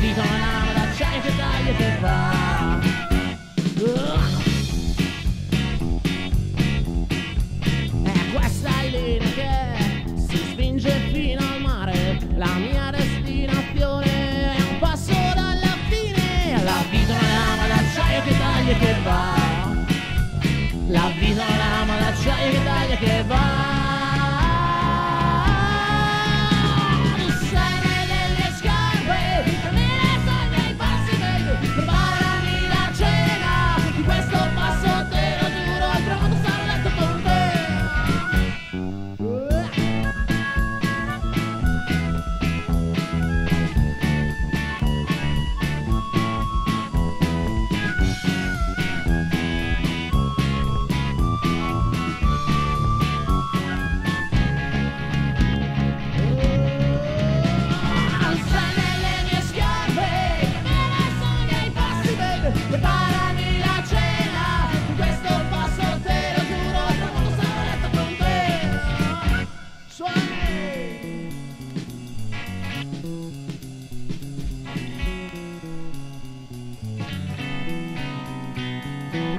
dicono l'amo d'acciaio che taglia che fa uh. Eh, questa linea che si spinge fino al mare la mia destinazione è un passo dalla fine. La vita è un'ama d'acciaio che taglia che va la vita è un'ama d'acciaio che taglia che va